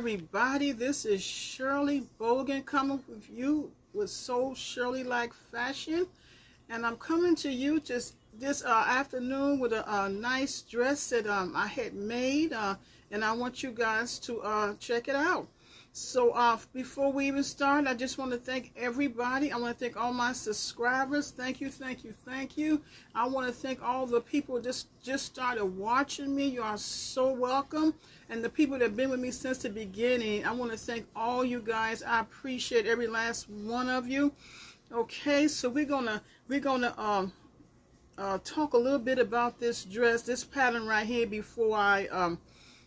everybody. This is Shirley Bogan coming with you with So Shirley Like Fashion. And I'm coming to you just this uh, afternoon with a, a, nice dress that um, I had made. Uh, and I want you guys to uh, check it out. So uh, before we even start, I just want to thank everybody. I want to thank all my subscribers. Thank you, thank you, thank you. I want to thank all the people just just started watching me. You are so welcome. And the people that have been with me since the beginning, I want to thank all you guys. I appreciate every last one of you. Okay, so we're gonna we're gonna um uh, talk a little bit about this dress, this pattern right here before I um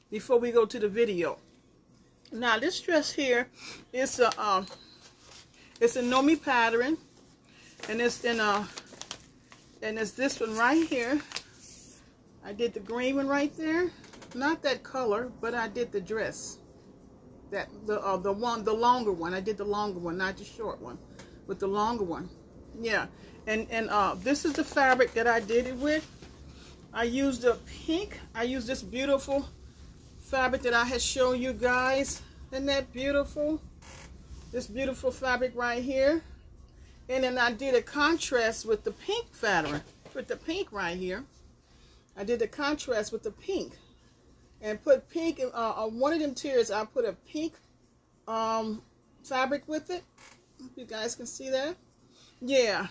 before we go to the video. Now this dress here is a um, it's a Know Me pattern, and it's in a and it's this one right here. I did the green one right there, not that color, but I did the dress. That the uh, the one the longer one. I did the longer one, not the short one, but the longer one. Yeah, and and uh, this is the fabric that I did it with. I used a pink. I used this beautiful fabric that I had shown you guys. Isn't that beautiful? This beautiful fabric right here. And then I did a contrast with the pink fabric, with the pink right here. I did a contrast with the pink. And put pink, uh, on one of them tiers, I put a pink um, fabric with it. Hope You guys can see that. Yeah.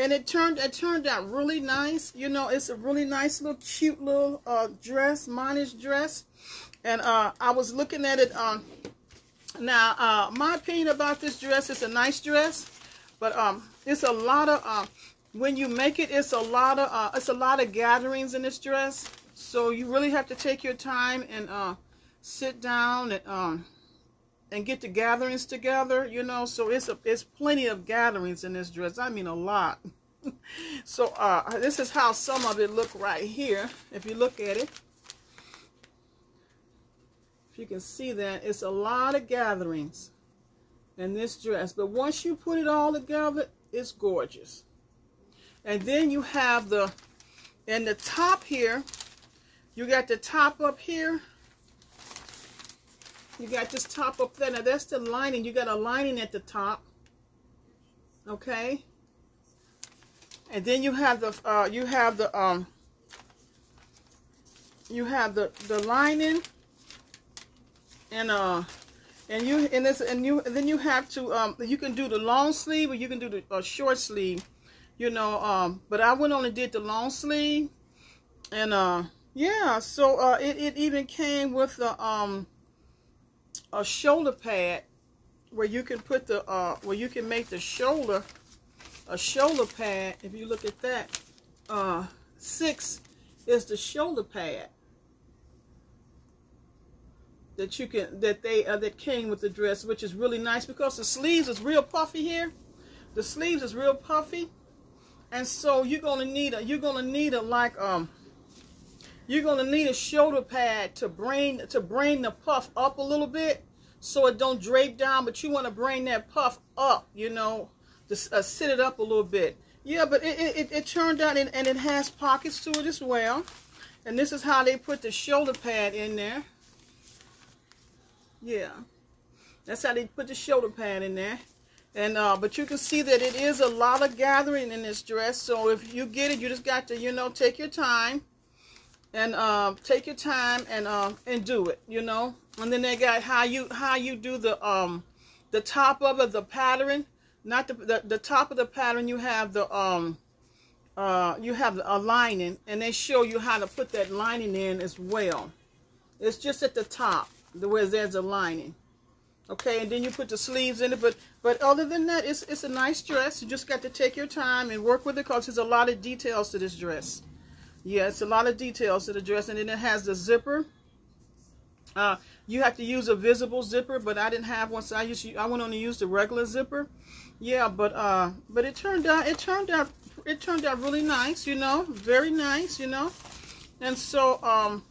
And it turned it turned out really nice. You know, it's a really nice little cute little uh, dress, monish dress. And uh, I was looking at it. Um, now, uh, my opinion about this dress, is a nice dress, but um, it's a lot of uh, when you make it, it's a lot of uh, it's a lot of gatherings in this dress. So you really have to take your time and uh, sit down and um, and get the gatherings together. You know, so it's a it's plenty of gatherings in this dress. I mean, a lot. so uh, this is how some of it look right here. If you look at it if you can see that it's a lot of gatherings in this dress. But once you put it all together, it's gorgeous. And then you have the, in the top here, you got the top up here. You got this top up there. Now that's the lining. You got a lining at the top. Okay. And then you have the, uh, you have the, um, you have the, the lining and uh and you and this and you and then you have to um you can do the long sleeve or you can do the uh, short sleeve you know um but i went on and did the long sleeve and uh yeah so uh it, it even came with the um a shoulder pad where you can put the uh where you can make the shoulder a shoulder pad if you look at that uh six is the shoulder pad that you can that they uh, that came with the dress, which is really nice because the sleeves is real puffy here. The sleeves is real puffy, and so you're gonna need a you're gonna need a like um you're gonna need a shoulder pad to bring to bring the puff up a little bit so it don't drape down, but you want to bring that puff up, you know, to uh, sit it up a little bit. Yeah, but it, it, it turned out and, and it has pockets to it as well. And this is how they put the shoulder pad in there. Yeah. That's how they put the shoulder pad in there. And uh, but you can see that it is a lot of gathering in this dress. So if you get it, you just got to, you know, take your time and uh, take your time and uh, and do it, you know. And then they got how you how you do the um the top of it, the pattern, not the the, the top of the pattern. You have the um uh you have a lining, and they show you how to put that lining in as well. It's just at the top the way there's a lining. Okay, and then you put the sleeves in it. But but other than that, it's, it's a nice dress. You just got to take your time and work with it because there's a lot of details to this dress. Yeah, it's a lot of details to the dress. And then it has the zipper. Uh, you have to use a visible zipper, but I didn't have one, so I used I went on to use the regular zipper. Yeah, but uh, but it turned out it turned out it turned out really nice, you know, very nice, you know. And so um,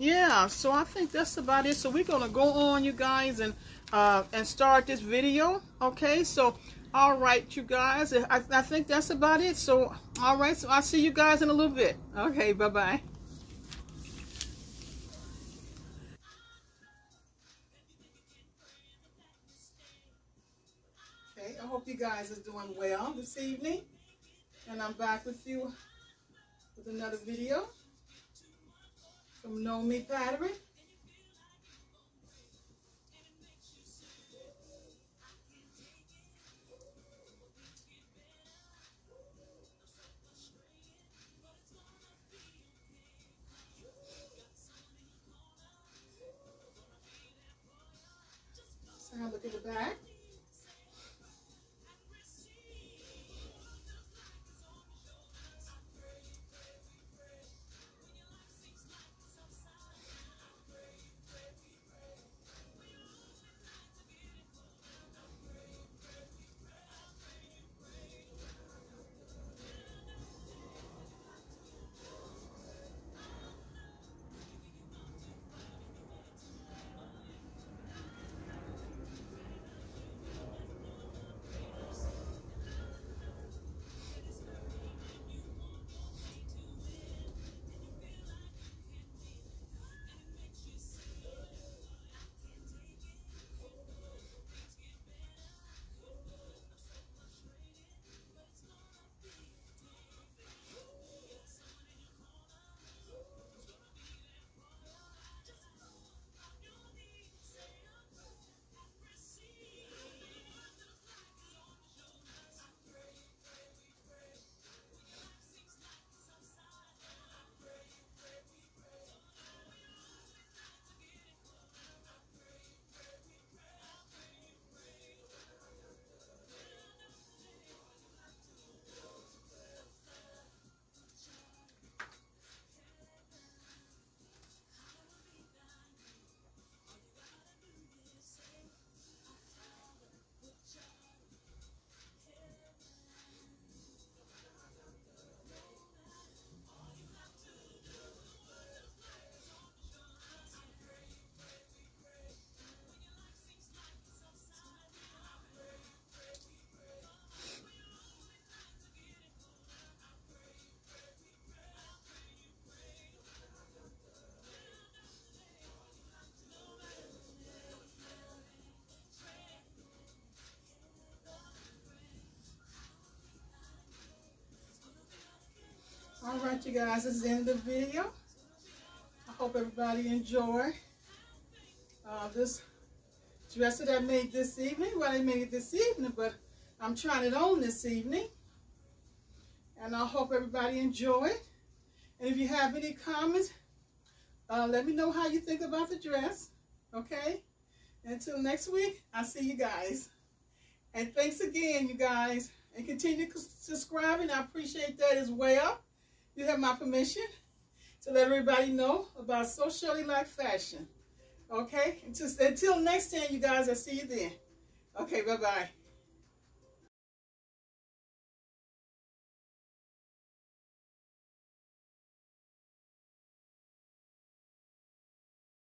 yeah so i think that's about it so we're gonna go on you guys and uh and start this video okay so all right you guys. I, I think that's about it. So all right so i'll see you guys in a little bit. Okay bye bye okay i hope you guys are doing well this evening. And i'm back with you with another video from know me battery So now right, you guys, this is the end of the video. I hope everybody enjoyed uh, this dress that I made this evening. Well, I made it this evening, but I'm trying it on this evening. And I hope everybody enjoyed. And if you have any comments, uh, let me know how you think about the dress. Okay? Until next week, I'll see you guys. And thanks again, you guys. And continue subscribing. I appreciate that as well. You have my permission to let everybody know about So Shirley Like Fashion. Okay? Until, until next time, you guys, I'll see you then. Okay, bye-bye.